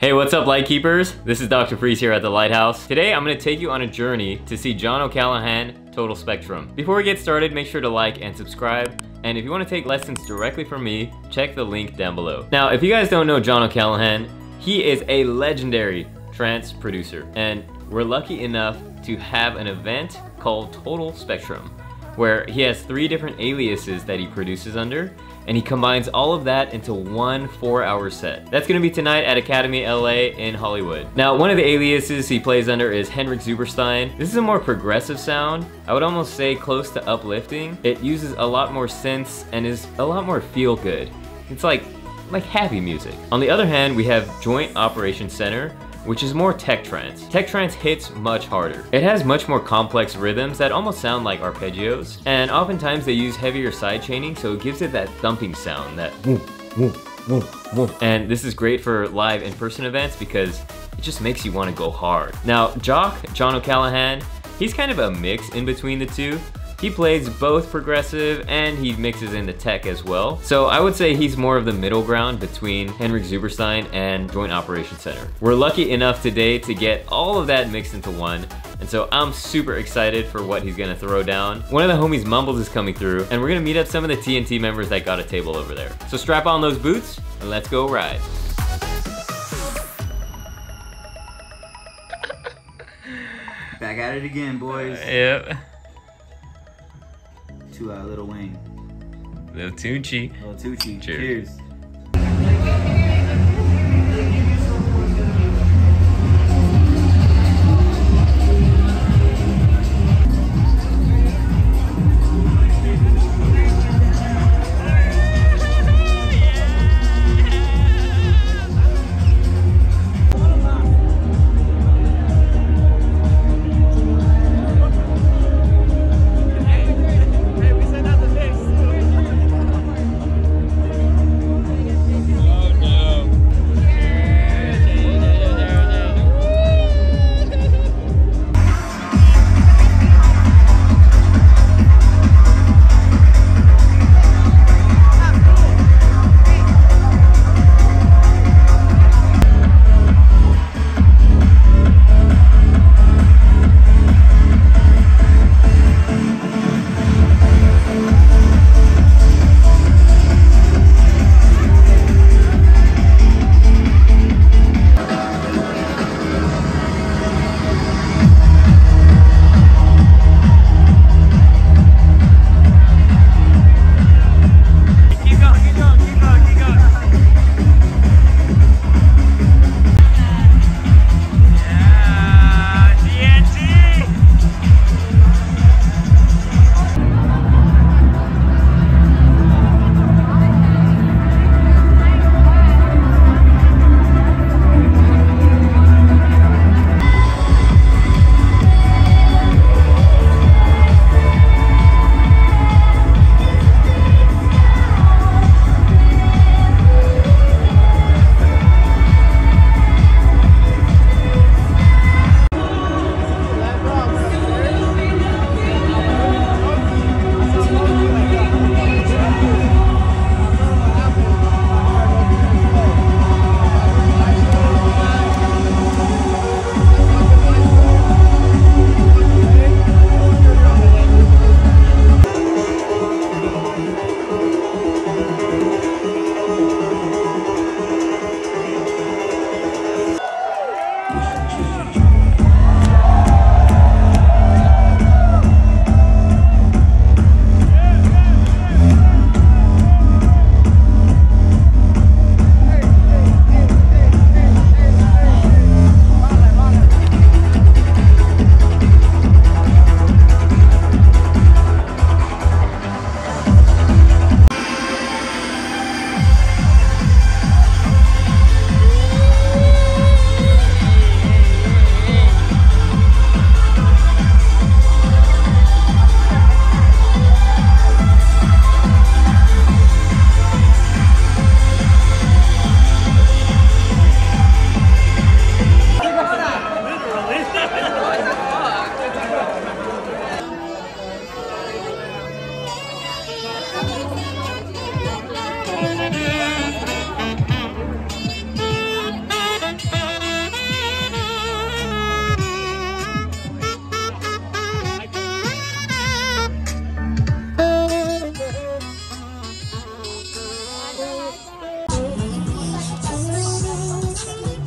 Hey, what's up, Lightkeepers? This is Dr. Freeze here at the Lighthouse. Today, I'm gonna take you on a journey to see John O'Callaghan Total Spectrum. Before we get started, make sure to like and subscribe. And if you wanna take lessons directly from me, check the link down below. Now, if you guys don't know John O'Callaghan, he is a legendary trance producer. And we're lucky enough to have an event called Total Spectrum, where he has three different aliases that he produces under, and he combines all of that into one four hour set. That's gonna be tonight at Academy LA in Hollywood. Now, one of the aliases he plays under is Henrik Zuberstein. This is a more progressive sound. I would almost say close to uplifting. It uses a lot more synths and is a lot more feel good. It's like, like happy music. On the other hand, we have Joint Operations Center, which is more tech trance. Tech trance hits much harder. It has much more complex rhythms that almost sound like arpeggios, and oftentimes they use heavier side chaining, so it gives it that thumping sound, that And this is great for live in-person events because it just makes you want to go hard. Now, Jock, John O'Callaghan, he's kind of a mix in between the two. He plays both progressive and he mixes in the tech as well. So I would say he's more of the middle ground between Henrik Zuberstein and Joint Operations Center. We're lucky enough today to get all of that mixed into one. And so I'm super excited for what he's gonna throw down. One of the homies Mumbles is coming through and we're gonna meet up some of the TNT members that got a table over there. So strap on those boots and let's go ride. Back at it again, boys. Yep. To uh, Little Wayne. Little Tucci. Little Tucci. Cheers. Cheers.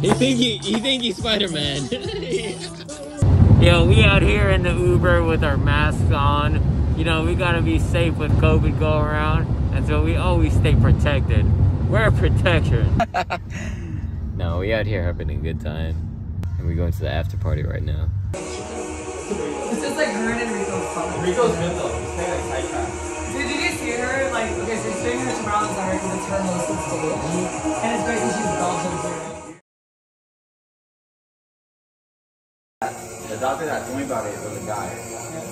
He think he, he think he's Spider-Man. Yo, we out here in the Uber with our masks on. You know, we gotta be safe with COVID go around. And so we always stay protected. Wear protection. no, we out here having a good time. And we're going to the after party right now. It's just like her and Rico's phone. Rico's mental. He's playing like sidetrack. Did you guys see her? Like, okay, so she's doing her tomorrow's hour because it's her most stage. And it's great because she's The doctor that told me about it was a guy.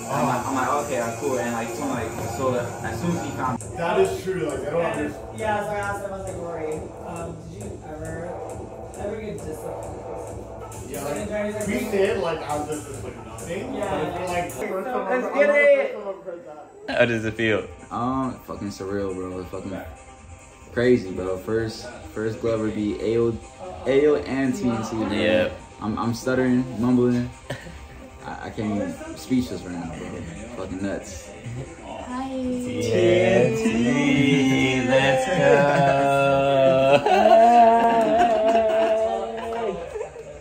I'm like, I'm like, okay, I'm cool. And like, told me, like, so that as soon as he found That is true. Like I don't understand. Yeah, so I asked him, I was like, Rory, um, did you ever, ever get disciplined? Yeah, Like, is there like, anything- we did like as if it's like nothing. Yeah. But if you're like, Let's get it. How does it feel? Um, fucking surreal, bro. It's fucking crazy, bro. First, first glove would be AO, AO and TNT. Bro. Yeah. I'm, I'm stuttering, mumbling. I, I can't even speechless right now, bro. Fucking nuts. Hi. TNT, let's go.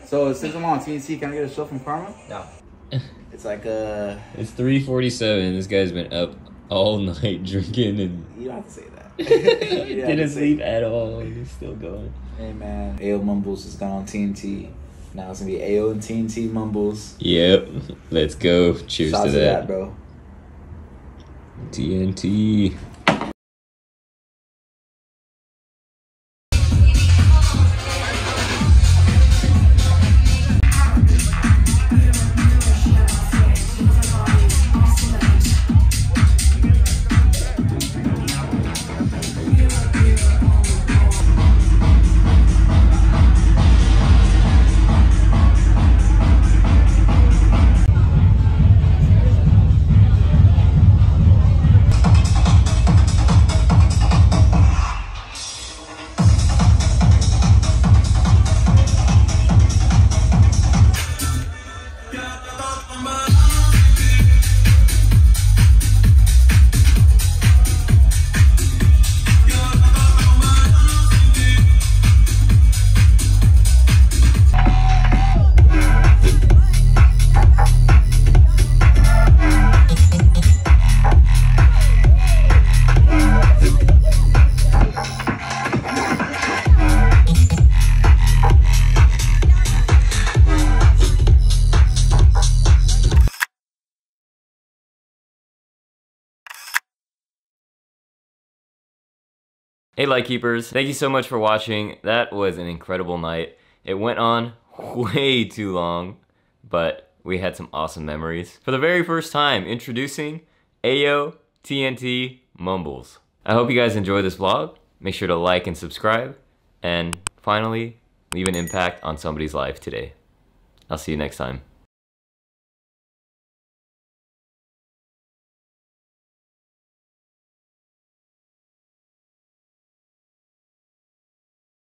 So since I'm on TNT, can I get a show from Karma? No. It's like uh, It's 3:47. This guy's been up all night drinking and you don't have to say that. You don't have to didn't sleep at all. He's still going. Hey man, AO Mumbles has gone on TNT. Now it's gonna be AO and TNT Mumbles. Yep. Let's go. Cheers Shout to out that. bro. TNT. Hey Lightkeepers, thank you so much for watching. That was an incredible night. It went on way too long, but we had some awesome memories. For the very first time, introducing Ayo TNT Mumbles. I hope you guys enjoyed this vlog. Make sure to like and subscribe. And finally, leave an impact on somebody's life today. I'll see you next time.